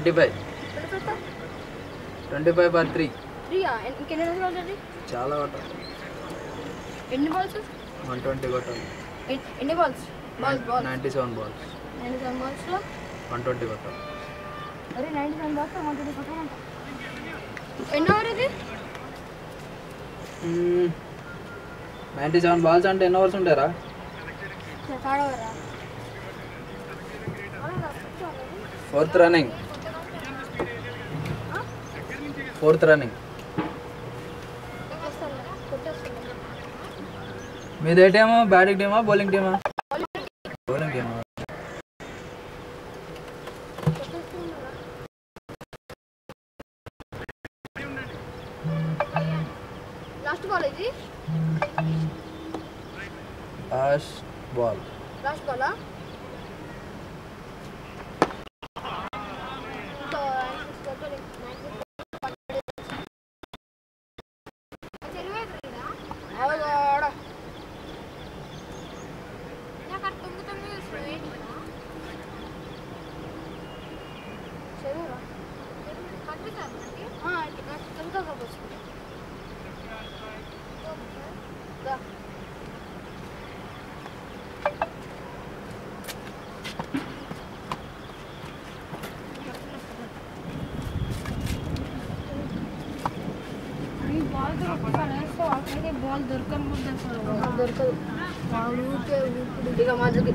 Twenty five. Twenty five per three చాలా కొట్టాలి ఎన్ని బాల్స్ వన్ ట్వంటీ కొట్టాలి. ఎన్ని balls balls ninety seven balls ninety seven బాల్స్లో one twenty కొట్టాలి. అరే ninety seven balls one twenty కొట్టాలంట ఎన్ని ఓవర్ ఇది? నైంటీ సెవెన్ బాల్స్ అంటే ఎన్ని అవర్స్ ఉంటారా ఫోర్త్ రన్నింగ్ ఫోర్త్ రన్నింగ్. మీది ఏ టీమా బ్యాటింగ్ టీమా బౌలింగ్ టీమా?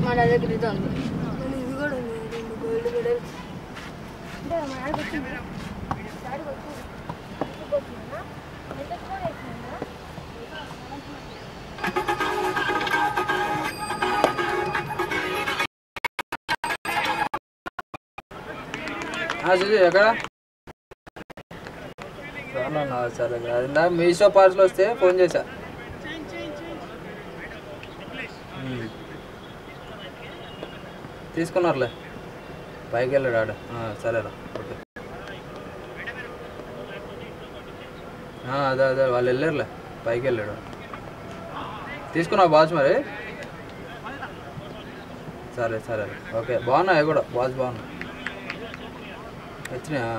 మన దగ్గర ఇది ఉంది. ఇది కూడా ఉంది రెండు గోల్డ్ అంటే ఎక్కడ చాలా మీషో పార్సల్ వస్తే ఫోన్ చేశా ఉమ్. తీసుకున్నారులే. పైకి వెళ్ళాడు ఆడ. సరేరా. ఓకే. అదే అదే. వాళ్ళు వెళ్ళారులే. పైకి వెళ్ళాడు. తీసుకున్నావు బాచ్ మరి? సరే సరే. ఓకే. బాగున్నాయి కూడా? బాచ్ బాగున్నాయి? వచ్చినాయా?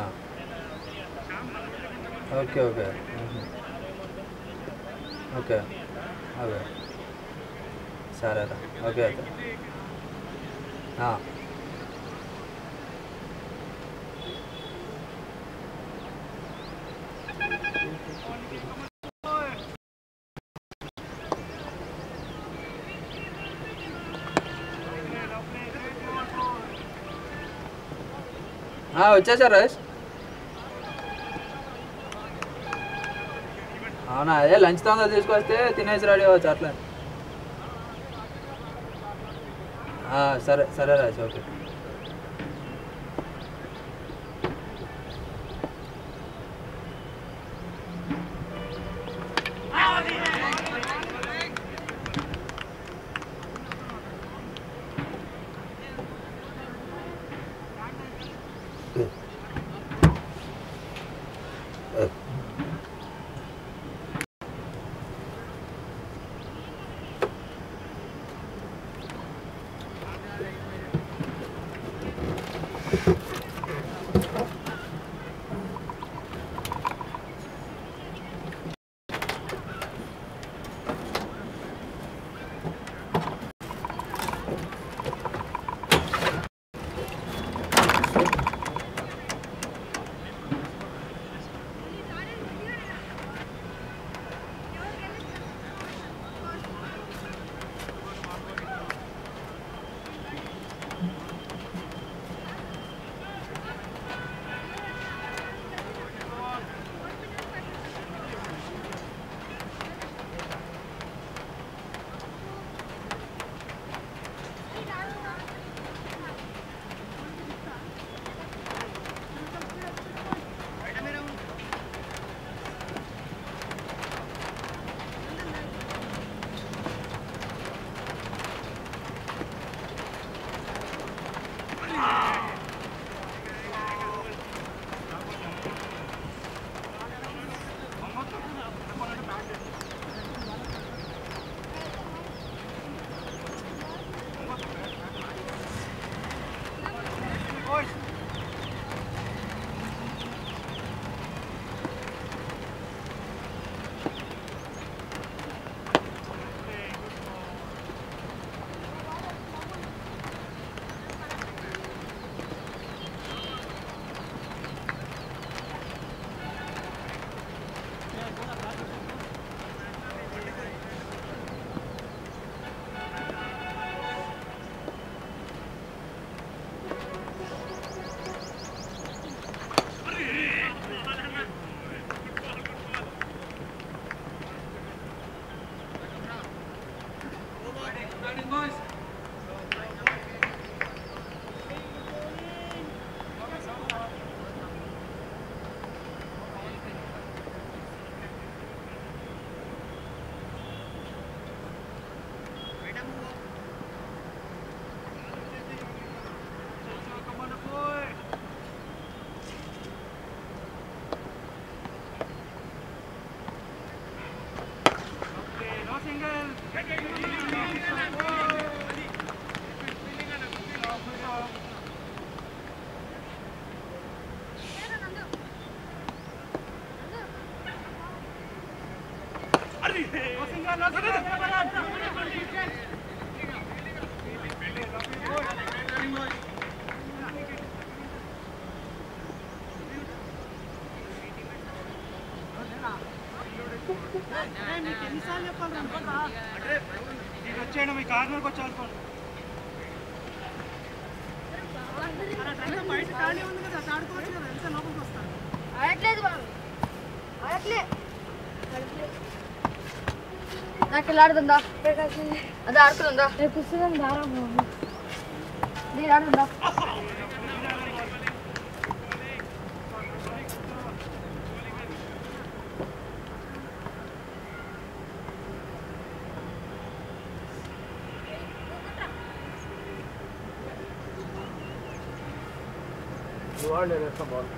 Okay okay. ఓకే. ఓకే సరేరా. ఓకే అయితే. ఆ. ఆ, అవునా అదే లంచ్ తొందర తీసుకొస్తే తినేసి రెడీ అవ్వచ్చు అట్లా ఆ, సరే సరే రాజు నాకు ఇలా ఆడుతుందా? అదే ఆడుతుందా రేపు పుస్తకం దారా బాబు. నేను ఆడుతుందా నువ్వు ఆడు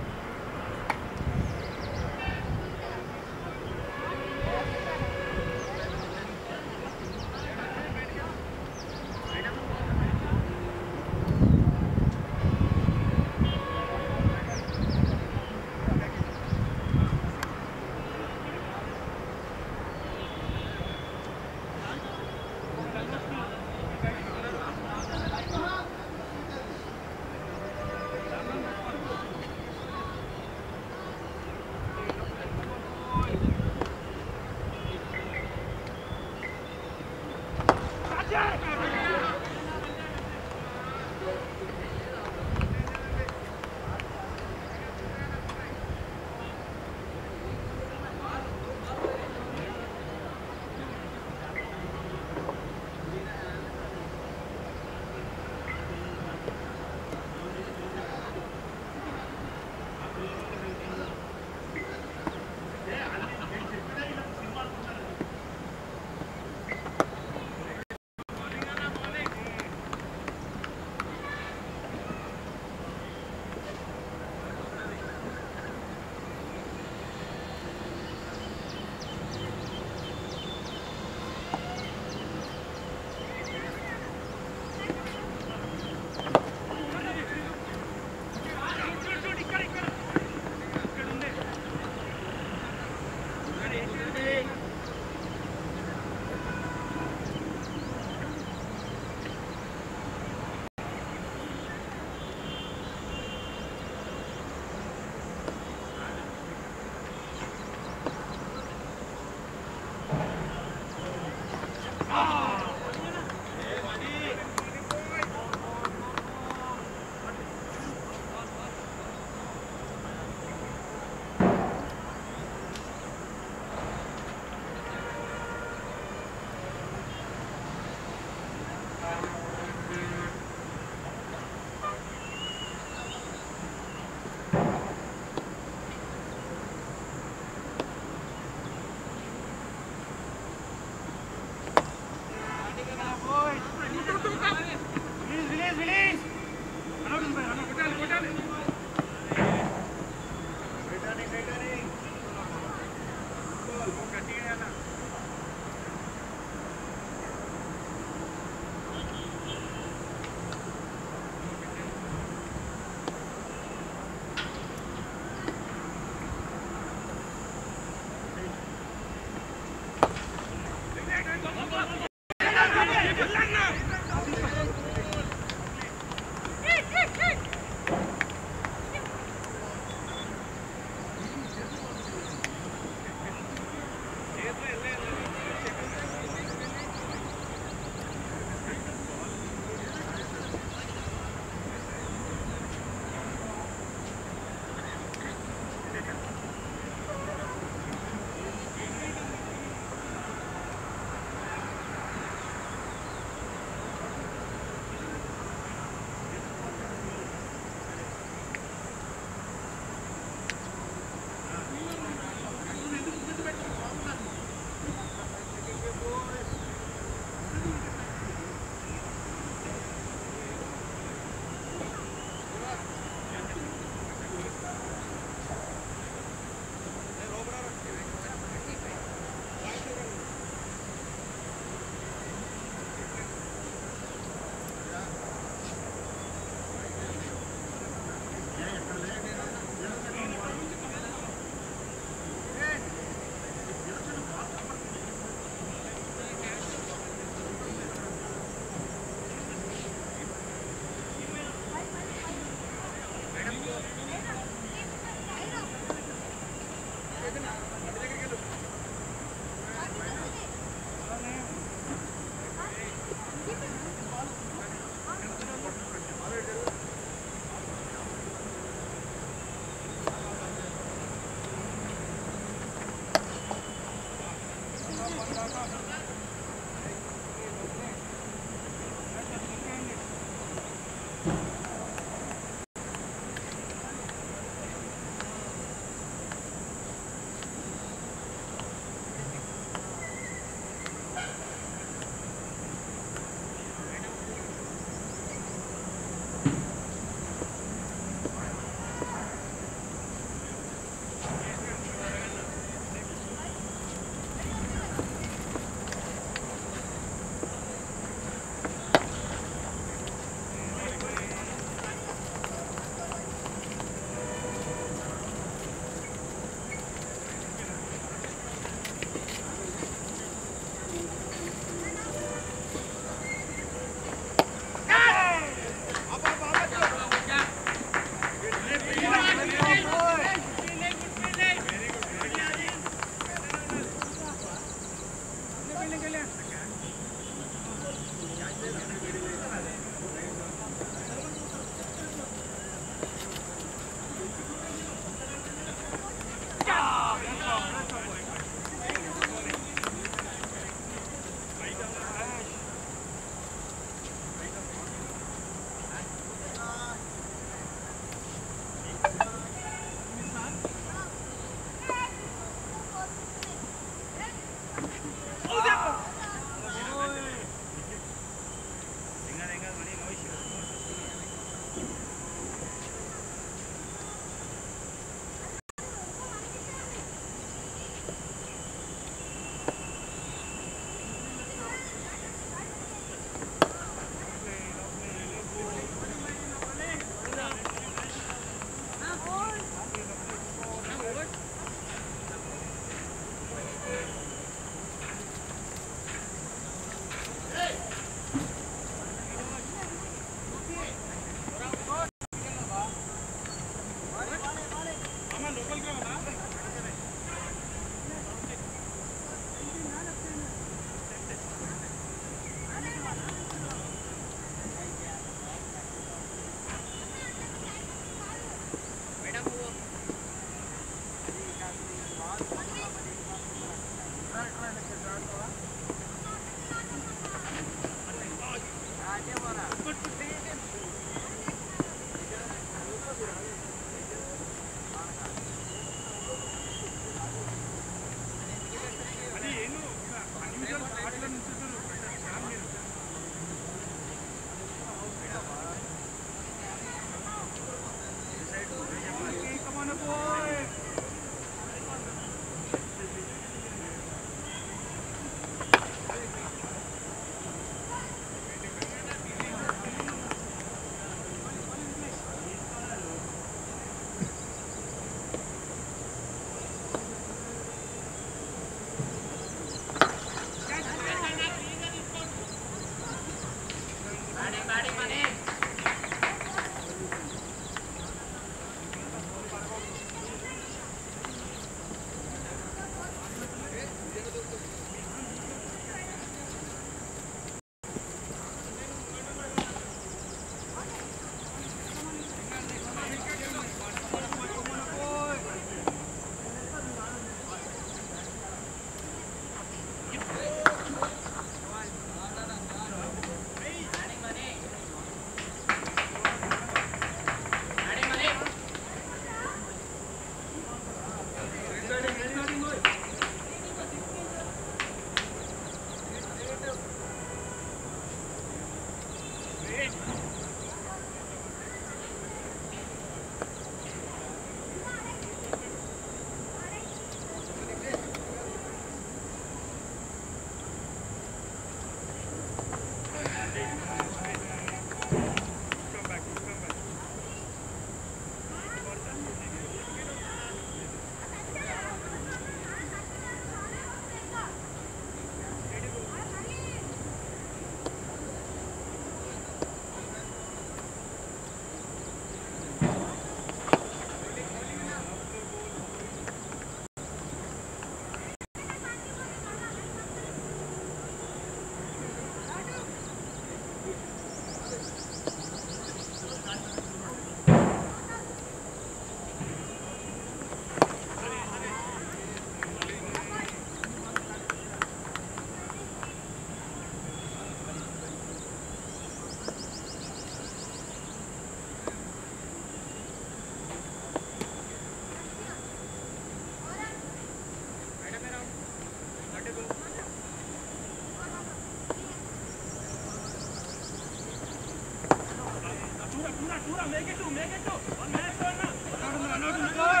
पूरा पूरा make it to make it to और मैच करना not in the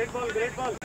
great ball great ball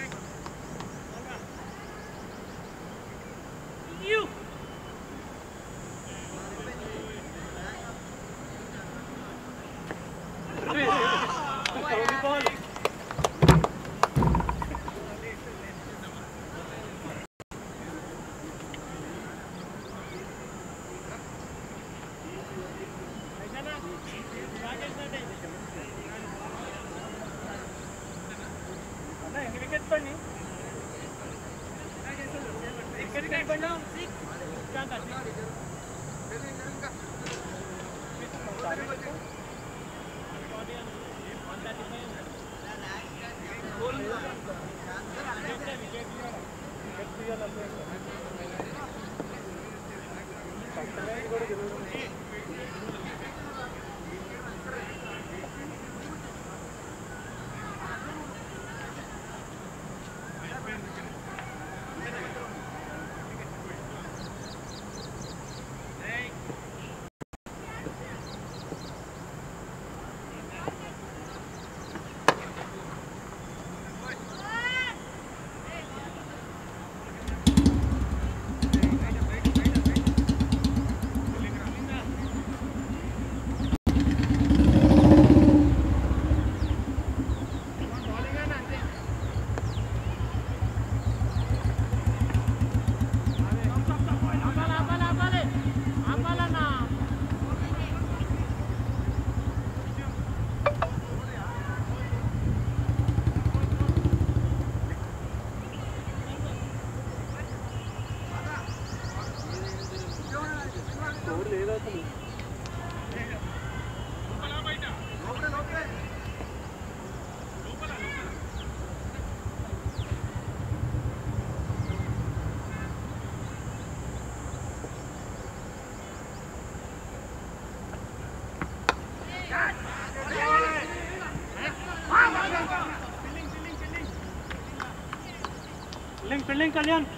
italiano.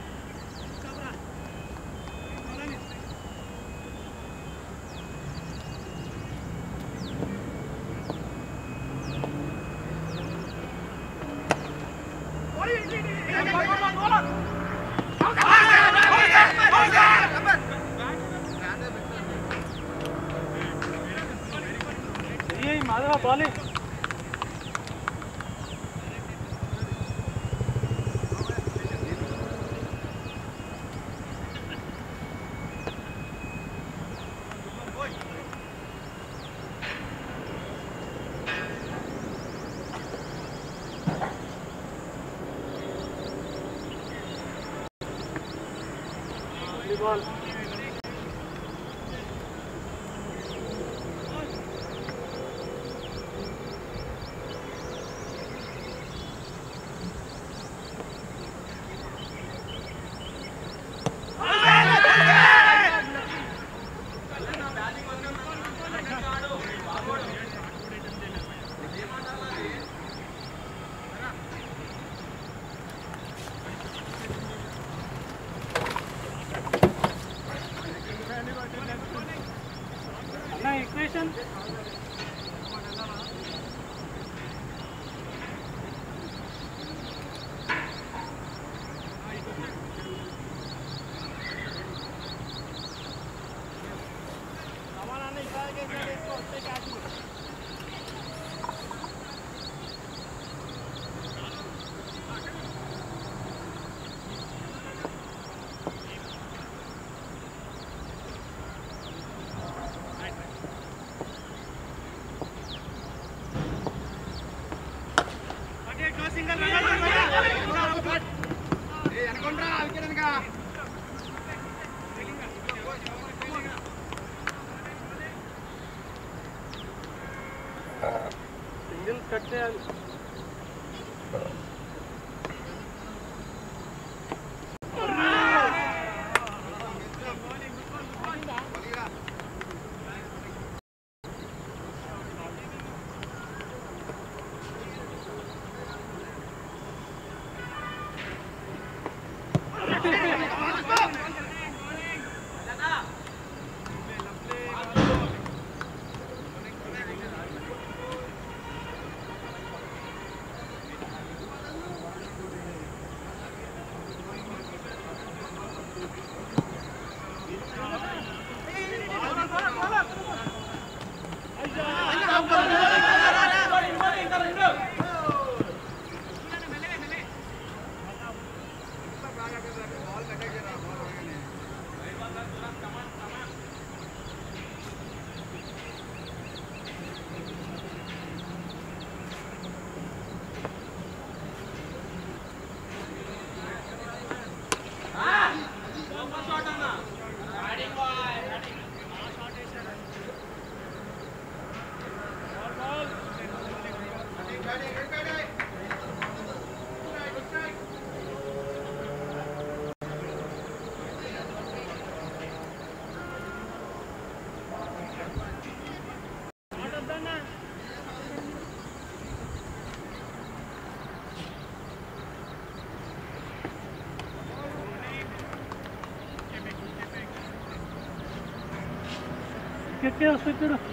కిక్కే వస్తుంది చూడు ఓకే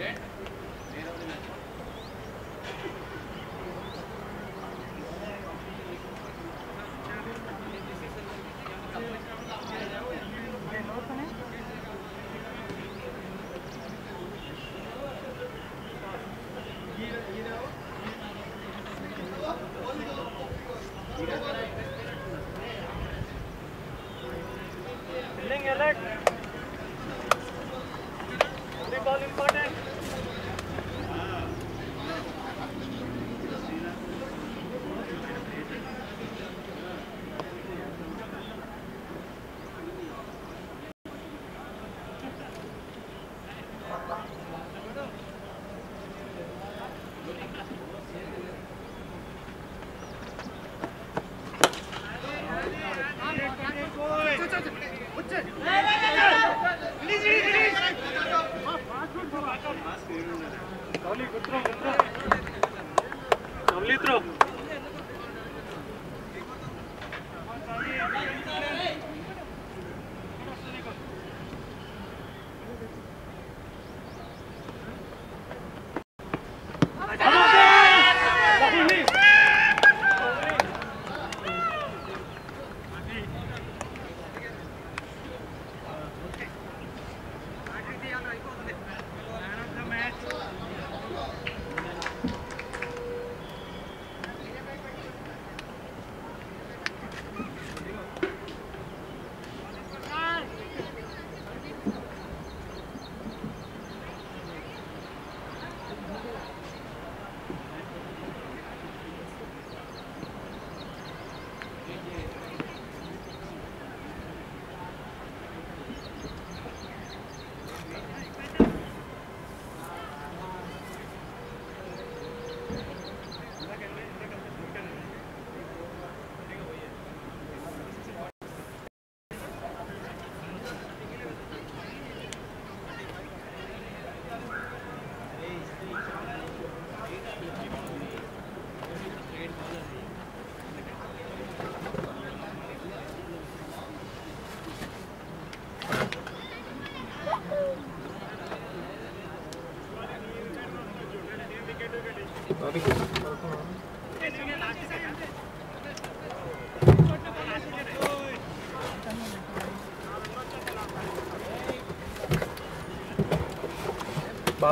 right?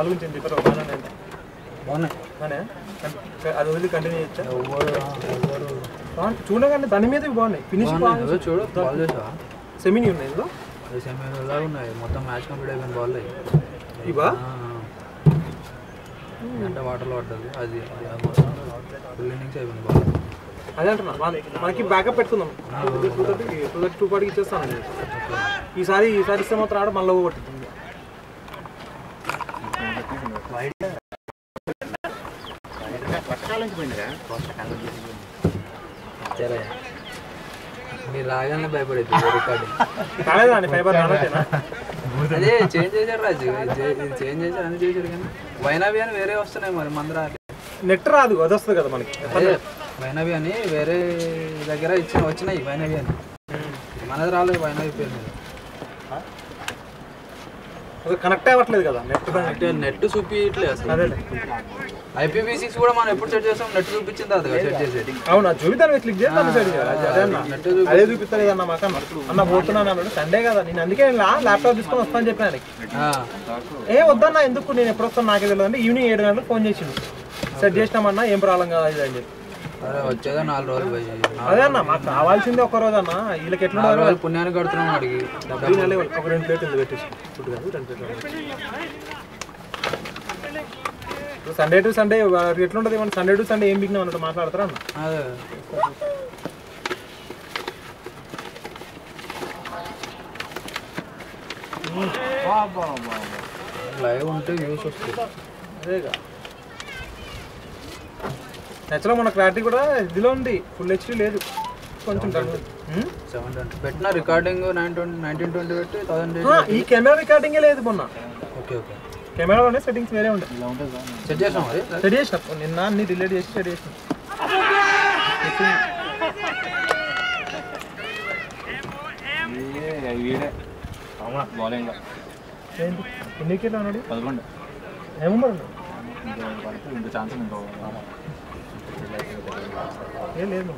చెప్పారు బాగానే బాగున్నాయి? బాగానే అది వదిలి కంటిన్యూ చేయొచ్చా. చూడగానే దాని మీద బాగున్నాయి. ఫినిషింగ్ బాగుంది. చూడు సెమిని ఉన్నాయి ఇందులో? ఉన్నాయి. మొత్తం మ్యాచ్ కంప్లీట్ అయిపోయిన బాల్ ఇవా? గంట వాటర్లో పడ్డది. అది ఫుల్ ఇన్నింగ్స్ అయిపోయింది బాల్ అదే అంటున్నా. మన- మనకి బ్యాకప్ పెట్టుకుందాం. Two thirty two thirty two పాటికి ఇచ్చేస్తాను. ఈసారి ఈసారి ఇస్తే మాత్రం ఆడ మళ్ళీ కొట్టుతుంది సరే రాగానే భయపడేది ఫైబర్ రానట్టేనా అదే చేంజ్ చేశారు రాజు. చేంజ్ చేశారు అన్ని చేశారు కానీ వైనావి అని వేరే వస్తున్నాయి మరి మందర నెట్ రాదు అది వస్తుంది కదా మనకి. వైనవి అని వేరే దగ్గర ఇచ్చిన వచ్చినాయి వైనవి అని. మనది రాలేదు వైనవి పేరు మీద. కనెక్ట్ అవ్వట్లేదు కదా నెట్ నెట్ చూపించట్లేదు అసలు. ఐపీవీ సిక్స్ కూడా మనం ఎప్పుడు సెట్ చేస్తాం? నెట్ చూపించిన తర్వాత సెట్ చేసేది. అవునా? చూపిద్దాన్ని క్లిక్ చేసి దాన్ని సైడ్ చేయాలి. అదే అన్న. నెట్ అదే చూపిస్తాను అన్న మాకు అన్న పోతున్నాను అన్నాడు. సండే కదా. నేను అందుకే ల్యాప్టాప్ తీసుకొని వస్తాను చెప్పిన ఏ వద్దన్నా ఎందుకు? నేను ఎప్పుడు వస్తాను? నాకే తెలియదు అంటే ఈవినింగ్ ఏడు గంటలకు ఫోన్ చేసిండు. సెట్ చేసినామన్నా ఏం ప్రాబ్లం కాదు అది అని చెప్పి. వచ్చేదా నాలుగు రోజులు పోయి అదే అన్న మాకు కావాల్సింది ఒక రోజు అన్న. వీళ్ళకి ఎట్లా నాలుగు రోజులు పుణ్యానికి కడుతున్నాం అడిగి. ఒక రెండు ప్లేట్లు పెట్టేసి రెండు ప్లేట్లు సండే టు సండే ఎట్లుంటుంది? మన సండే టు సండే ఏం బిగినాం అన్నట్టు మాట్లాడతారా అన్న? లైవ్ ఉంటే వ్యూస్ వస్తుంది అదేగా. యాక్చువల్గా మన క్లారిటీ కూడా ఇదిలో ఉంది. ఫుల్ హెచ్డీ లేదు. కొంచెం? సెవెన్ ట్వంటీ పెట్టిన recording nine twenty nineteen twenty పెట్టి థౌసండ్ ఈ కెమెరా రికార్డింగే లేదు మొన్న. ఓకే ఓకే కెమెరాలోనే సెట్టింగ్స్ వేరే ఉండే సెట్ చేసాం మరి? సెట్ చేసిన. నిన్న అన్ని డిలీట్ చేసి సెట్ చేసిన. వీడే అవునా బౌలింగ్. ఏంటి? ఎన్ని వికెట్లు అన్నాడు? పదకొండు. ఇంకా ఛాన్స్ ఇంకో ఏం లేదు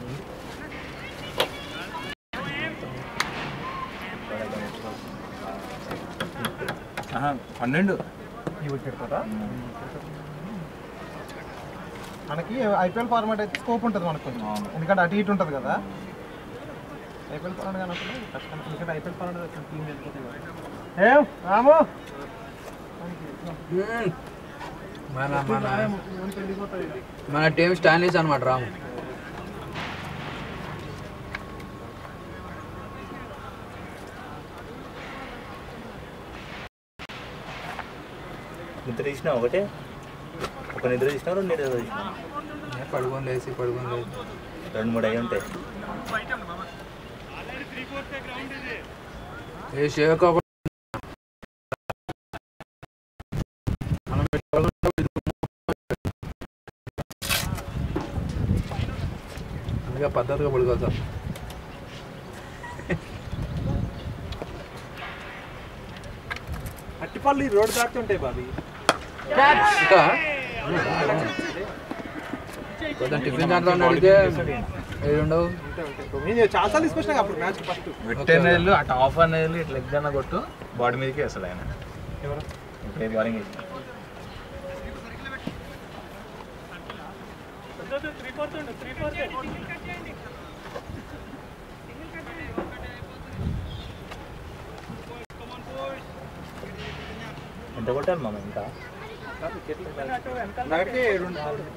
పన్నెండు. కదా మనకి ఐపీఎల్ ఫార్మాట్ అయితే స్కోప్ ఉంటుంది మనకు కొంచెం. ఎందుకంటే అటు ఇటు ఉంటుంది కదా. ఐపీఎల్ ఫార్మాట్ కానప్పుడు కష్టం. ఎందుకంటే ఐపీఎల్ ఫార్మాట్ టీం వెళ్ళిపోతుంది ఏం? రాము. మన మన మన టీం స్టాన్లీస్ అనమాట రాము. నిద్ర తీసినా ఒకటే ఒక నిద్ర తీసినా రెండు నిద్ర తీసినా. పడుకొని లేచి పడుకొని లేచి. రెండు మూడు అయి ఉంటాయి. ఏ అందుకే పద్ధతిగా పడుకోవాలి సార్. అట్టిపల్లి రోడ్ దాటుతుంటాయి బాబీ. టిఫిన్ దాంట్లో అడిగితే ఏడు ఉండవు నేను చాలా తీసుకొచ్చినా అప్పుడు మ్యాచ్ ఫస్ట్. వెట్టనేళ్ళు అటు ఆఫ్ అనేది ఇట్లా ఎగ్జామ్ కొట్టు బాడీ మీదకి వేస్తాడు ఆయన. వేసి త్రీ త్రీ ఫోర్త్ ఎంత కొట్టాలి మామ ఇంకా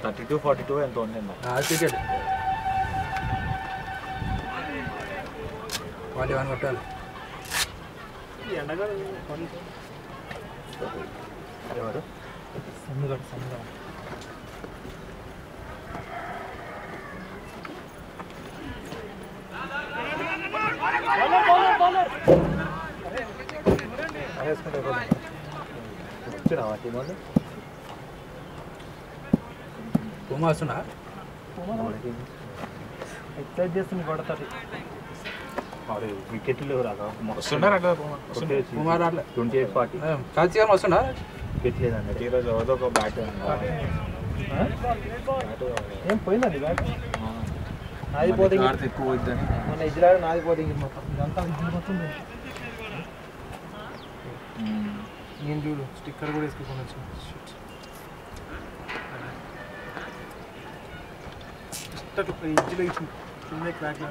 థర్టీ టూ ఫార్టీ టూ ఎంత ఉందండి క్రికెట్ ఫార్టీ వన్ కొట్టాలి. ఎవరు? సన్నగాడు సన్నగాడు. వచ్చినా టీం వాళ్ళు? కుమా వస్తున్నా? ఎక్సైజ్ చేస్తుంది కొడతాడు మరి వికెట్లు రాట్లే ట్వంటీ ఎయిట్ ఫార్టీ. కాల్చిగా వస్తున్నా? వికెట్ లేదండి ఈరోజు ఎవరిదో ఒక బ్యాట్ ఏం పోయిందండి బ్యాట్? నాది పోతే ఎక్కువ పోయిద్దని. మన ఇజ్రాయల్ నాది పోతే మొత్తం. ఇదంతా ఇజ్రాయల్. నేను చూడు స్టిక్కర్ కూడా వేసుకొని వచ్చిన. ఇజ్జులో ఇచ్చింది కింద క్రాక్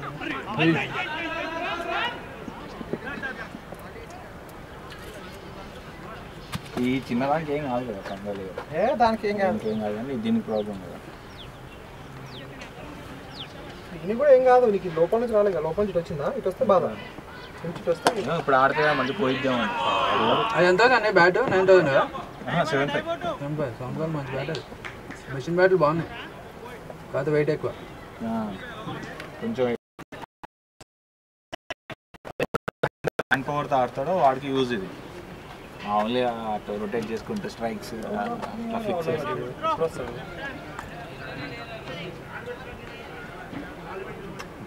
ఈ చిన్నదానికి ఏం కాదు కదా కంగారు ఏ దానికి ఏం కాదు. ఏం కాదు కానీ దీనికి ప్రాబ్లం కదా. ఇది కూడా ఏం కాదు నీకు లోపల నుంచి రాలేదు కదా లోపల నుంచి ఇటు వచ్చిందా? ఇటు వస్తే బాధ. ఇప్పుడు ఆడితే మంచి పోయిద్దామని అది ఎంత కానీ బ్యాట్ నైన్ థౌసండ్ కదా? Seven five. ఎంపై సంవత్సరాలు మంచి బ్యాట్ అది. మెషిన్ బ్యాట్లు బాగున్నాయి. కాకపోతే వెయిట్ ఎక్కువ. కొంచెం హ్యాండ్ పవర్తో ఆడతాడో వాడికి యూజ్ ఇది. మామూలుగా అట్లా రొటేట్ చేసుకుంటే స్ట్రైక్స్ అట్లా ఫిక్స్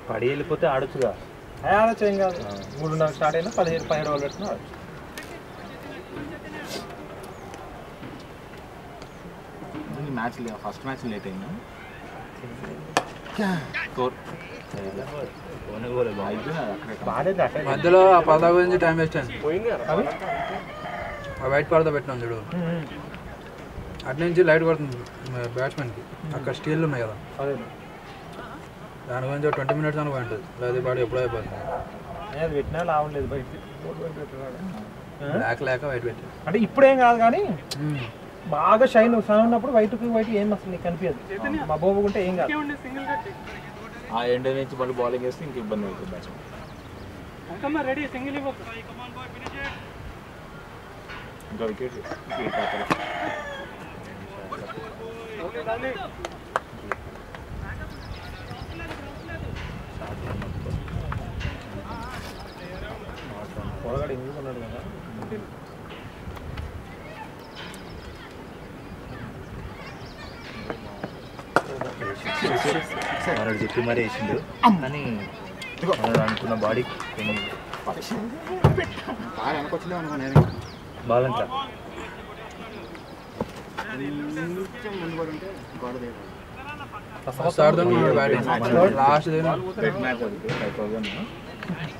పడి వెళ్ళిపోతే ఆడొచ్చుగా. ఆడచ్చు ఏం కాదు. మూడున్నర స్టార్ట్ అయినా పదిహేను పదిహేడు రోజులు పెట్టినా ఆడచ్చు. మ్యాచ్ ఫస్ట్ మ్యాచ్ లేట్ అయిందా. మధ్యలో ఆ పదా గురించి టైం వేస్ట్ అయింది ఆ వైట్ పరద పెట్టినాం చూడు. అటు నుంచి లైట్ కొడుతుంది బ్యాట్స్మెన్కి అక్కడ స్టీల్ ఉన్నాయి కదా. దాని గురించి ట్వంటీ మినిట్స్ అనుకో ఉంటుంది లేదా పాడు ఎప్పుడో అయిపోతుంది. పెట్టినా లాభం లేదు బయట? బ్లాక్ లేక వైట్ పెట్టి అంటే ఇప్పుడేం కాదు కానీ బాగా షైన్ సన్ ఉన్నప్పుడు వైట్కి వైట్ ఏం అసలు నీకు కనిపించదు. మా బాబు ఉంటే ఏం కాదు. ఆ ఎండ్ నుంచి మళ్ళీ బౌలింగ్ వేస్తే ఇంక ఇబ్బంది అవుతుంది బ్యాట్స్మెన్ రెడీ సింగిల్ ఇంకా వికెట్ వికెట్ అక్కడ పొరగాడు ఎందుకు ఉన్నాడు కదా మనోడు చెప్పి మరీ వేసిండు కానీ మనోడు అనుకున్న బాడీ కొన్ని బాగా వెనకొచ్చలే అనుకో నేను బాల్ అంతా ముందు పడి ఉంటే గోడ ఫస్ట్ ఆడుతున్నాడు బ్యాటింగ్ లాస్ట్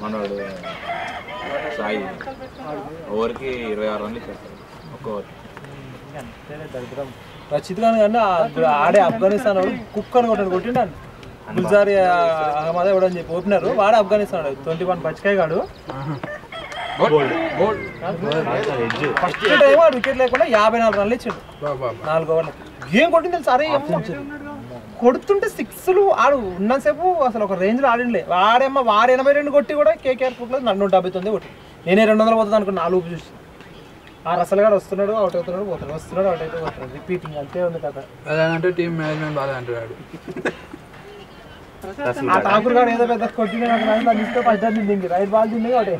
మనోడు సాయి ఓవర్కి ఇరవై ఆరు రన్లు ఇచ్చేస్తాడు ఒక్క ఓవర్ రచిత్ ఖాన్ కానీ ఆడే ఆఫ్ఘనిస్తాన్ వాడు కుక్కని కొట్టాడు కొట్టిండు గుల్జారి అహ్మద్ ఎవడని చెప్పి ఓపెనర్. వాడు ఆఫ్ఘనిస్తాన్ ట్వంటీ వన్ బచ్కాయ్ గాడు. ఫస్ట్ టైం వాడు వికెట్ లేకుండా యాభై నాలుగు రన్లు ఇచ్చిండు. నాలుగు ఓవర్లకి ఏం కొట్టింది తెలుసు? అరే. కొడుతుంటే సిక్స్లు ఆడు. ఉన్నసేపు అసలు ఒక రేంజ్లో ఆడిండే వాడేమో వాడు ఎనభై రెండు కొట్టి కూడా కేకేఆర్ పుట్లేదు నన్ను డెబ్బై తొమ్మిది కొట్టి నేనే రెండు వందలు పోతుంది అనుకున్నా నాలుగు చూసి. ఆ రసల్ గారు వస్తున్నాడు అవుట్ అవుతున్నాడు పోతున్నాడు. వస్తున్నాడు అవుట్ అయితే పోతున్నాడు. రిపీటింగ్ అంతే ఉంది కథ. అదేంటే టీమ్ మేనేజ్మెంట్ బాగా అంటాడు ఆ ఠాకూర్ గారు ఏదో పెద్ద కొట్టిన నాకు నాకు దాన్ని ఇస్తే ఫస్ట్ రన్ తింది రైట్ బాల్ తింది ఒకటే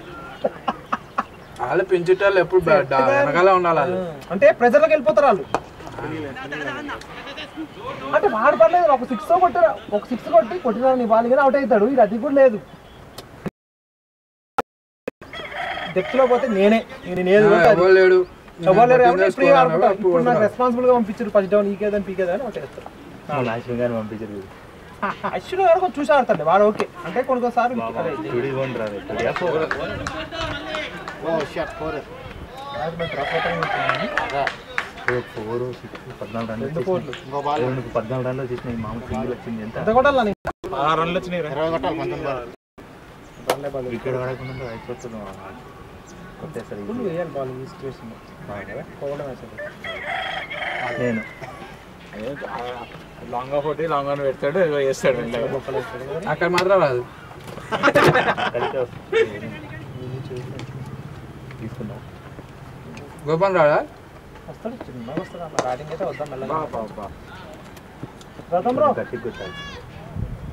వాళ్ళు పెంచుటాలు ఎప్పుడు వెనకాలే ఉండాలి అంటే ప్రెజర్లోకి వెళ్ళిపోతారు వాళ్ళు. అంటే వాడు పర్లేదు ఒక సిక్స్ కొట్టారు. ఒక సిక్స్ కొట్టి కొట్టిన నీ బాల్ కానీ అవుట్ అవుతాడు. ఇది అది కూడా లేదు. డెప్త్లో పోతే నేనే. నేను ఏది లేడు? ఇప్పుడు నాకు రెస్పాన్సిబుల్గా పంపించారు ఫస్ట్ డౌన్ ఈకేదని పీకేదని ఒకటి వేస్తారు మ్యాచ్ కానీ పంపించరు. అశ్విన్ గారు కొంచెం చూసి ఆడతాడు వాడు ఓకే. అంటే కొన్నిసార్లు ఫోర్ ఫోర్ సిక్స్ పద్నాలుగు రన్లు పద్నాలుగు రన్లు ఈ మామూలు సింగిల్ వచ్చింది ఎంత కొట్టాలా నీకు ఆరు రన్లు వచ్చినాయి ఇరవై కొట్టాలి పంతొమ్మిది బాల్. రన్లే బాల్ వికెట్ పడకుండా అయిపోతుంది కొట్టేసరి ఫుల్ వేయాలి బాల్ ఈ సిచ్యువేషన్ పోవడం వేసాడు నేను. లాంగ్ ఆఫ్ ఒకటి లాంగ్ ఆన్ పెడతాడు ఏదో చేస్తాడు మెల్లగా. బొక్కలు వేస్తాడు కదా. అక్కడ మాత్రం రాదు. కలిసి వస్తుంది తీసుకుందాం. గోపాల్ రాడా? వస్తాడు చిన్నగా వస్తాడు అట్లా బ్యాటింగ్ అయితే వద్దాం బా, మెల్లగా. బా, బా. రథం బ్రో గట్టిగా కొట్టాలి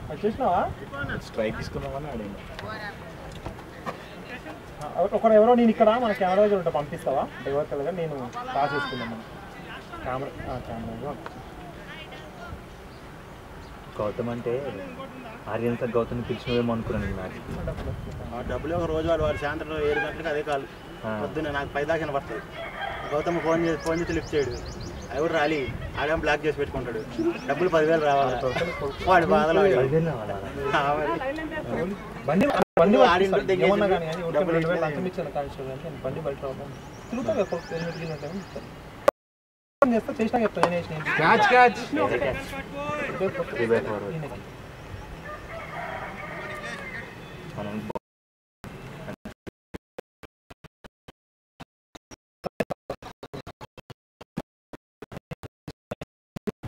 అది చూసినావా? స్ట్రైక్ తీసుకుందామని అడిగింది ఒకరు ఎవరో నేను ఇక్కడ మన కెమెరా దగ్గర ఉంటే పంపిస్తావా? డెవలపర్గా నేను పాస్ చేసుకుందాం మనం. కెమెరా కెమెరా గౌతమ్ అంటే ఆర్యన్ సార్ గౌతమ్ పిలిచినవేమో అనుకున్నాను ఆ డబ్బులు ఒక రోజు వాడు వాడు సాయంత్రం ఏడు గంటలకు అదే కాల్. పొద్దున్న నాకు పై దాకా పడుతుంది గౌతమ్ ఫోన్ చేసి ఫోన్ చేసి లిఫ్ట్ చేయడు. అది కూడా రాలి ఆడేం బ్లాక్ చేసి పెట్టుకుంటాడు. డబ్బులు పదివేలు రావాలి? వాడు బాధలో. బండి బండి ఏమన్నా కానీ డబ్బులు. లంచం ఇచ్చాను నేను బండి బయట రావడం. తిరుగుతా కదా కొడుకు? హెల్మెట్ గిల్మెట్ ఏమో ఇస్తాను. ఫోన్ చేస్తా చేసినా చెప్తా నేను వేసిన ఏంటి. క్యాచ్. మనం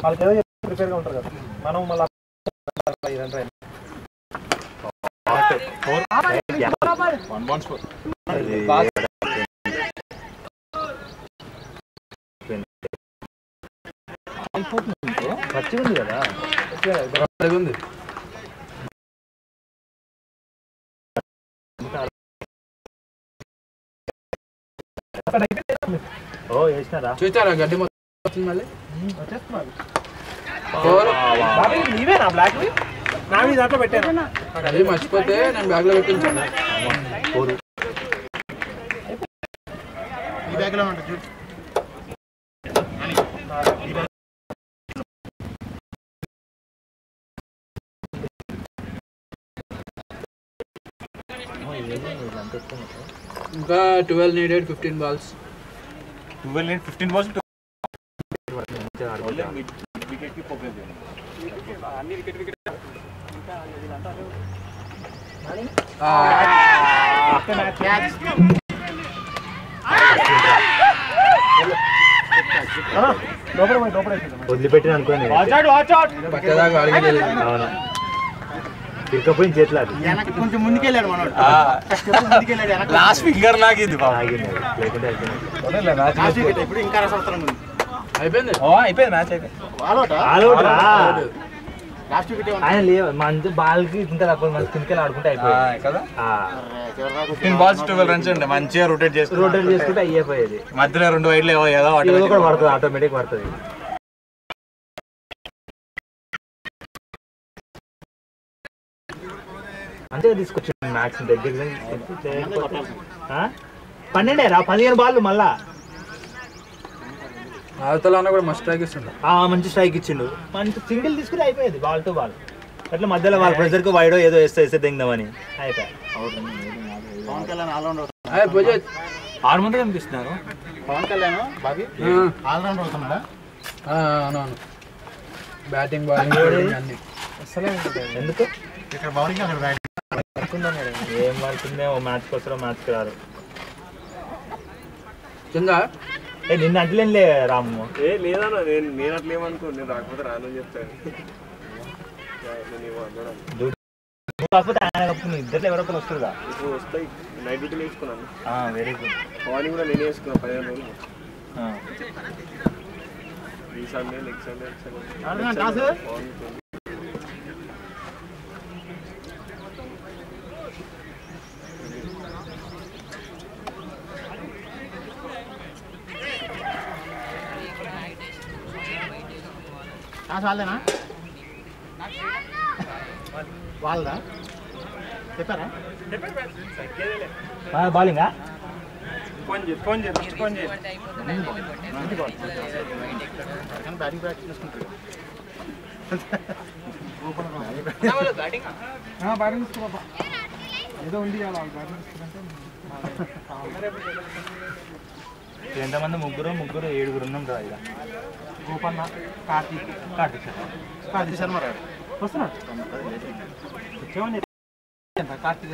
వాళ్ళకి ఏదో ప్రిపేర్గా ఉంటారు కదా. మనం మళ్ళీ పచ్చి ఉంది కదా. ఉంది ఓ వేసినారా చూచారా గడ్డి మొత్తం వచ్చింది మళ్ళీ వచ్చేస్తున్నారు నీవేనా బ్లాక్ నా మీద దాంట్లో పెట్టాను అది మర్చిపోతే నేను బ్యాగ్లో పెట్టించాను ఫోర్ ఈ బ్యాగ్లో ఉంటుంది చూడు ఇంకా twelve needed fifteen balls twelve and fifteen balls only mid wicket వదిలిపెట్టిన అనుకోండి. పక్కదాకా అడిగి అవును. తిరకపోయింది చేతిలో అది. కొంచెం ముందుకెళ్ళాడు మనోడు. లాస్ట్ ఫింగర్ ఉంది. అయిపోయింది. అయిపోయింది మ్యాచ్ అయిపోయింది. ఆయన లేవు. మంచి బాల్కి ఇంకా తక్కువ మంచి కిందకి ఆడుకుంటే అయిపోయింది. కదా? ఆ, ఫిఫ్టీన్ బాల్స్ ట్వెల్వ్ రన్స్ ఉండే. మంచిగా రొటేట్ చేసుకుంటూ రొటేట్ చేసుకుంటే అయిపోయేది. మధ్యలో రెండు వైడ్లు ఏదో ఏదో ఇది కూడా automatic. పడుతుంది. ఆటోమేటిక్ పడుతుంది తీసుకొచ్చింది మ్యాక్స్ దగ్గర? పన్నెండే రా? పదిహేను బాల్ మళ్ళా. అవతల అన్న కూడా మస్ట్ స్ట్రైక్ ఇస్తుండే. ఆ మంచి స్ట్రైక్ ఇచ్చిండు. మంచి సింగిల్ తీసుకుని అయిపోయేది బాల్ టు బాల్ అట్లా మధ్యలో వాళ్ళ ప్రెజర్కు వైడో ఏదో వేస్తే వేస్తే దిందామని అయిపోయి. పవన్ కళ్యాణ్ ఆల్రౌండర్ అయ్యి పూజ. ఆరు మంది కనిపిస్తున్నారు పవన్ కళ్యాణ్? బాబీ? ఆల్రౌండర్ అవుతున్నాడా ఆ, అవునవును. బ్యాటింగ్ బౌలింగ్ అన్ని. ఎందుకు? ఇక్కడ బౌలింగ్ అక్కడ బ్యాటింగ్ ఏం పడుతుందే ఓ మ్యాచ్ కోసం మ్యాచ్కి రారు కింద ఏ నిన్న అంటలేనులే రాము. ఏ లేదన్నా నేను నేను అట్లా ఏమనుకో నేను రాకపోతే రాను అని చెప్తాను. కాకపోతే ఆయన ఇద్దరు ఎవరో ఒకరు వస్తుందా ఇప్పుడు వస్తాయి. Night duty very good morning కూడా నేనే వేసుకున్నాను పదిహేను రోజులు. ఈ సండే నెక్స్ట్ సండే కాసు? వాళ్ళదేనా వాళ్ళదా? చెప్పారా? బౌలింగా? ఫోన్ ఫస్ట్ కానీ బ్యాటింగ్ ప్రాక్టీస్ చేసుకుంటారు బ్యాటింగ్ ఏదో ఉంది కదా బ్యాటింగ్ ఎంతమంది? ముగ్గురు ముగ్గురు ఏడుగురు ఉన్నాం కదా ఇక. గోపన్న కార్తీక్ కార్తీక్ శర్మ. కార్తీక్ శర్మ రాడు. వస్తున్నాడు. కార్తీక్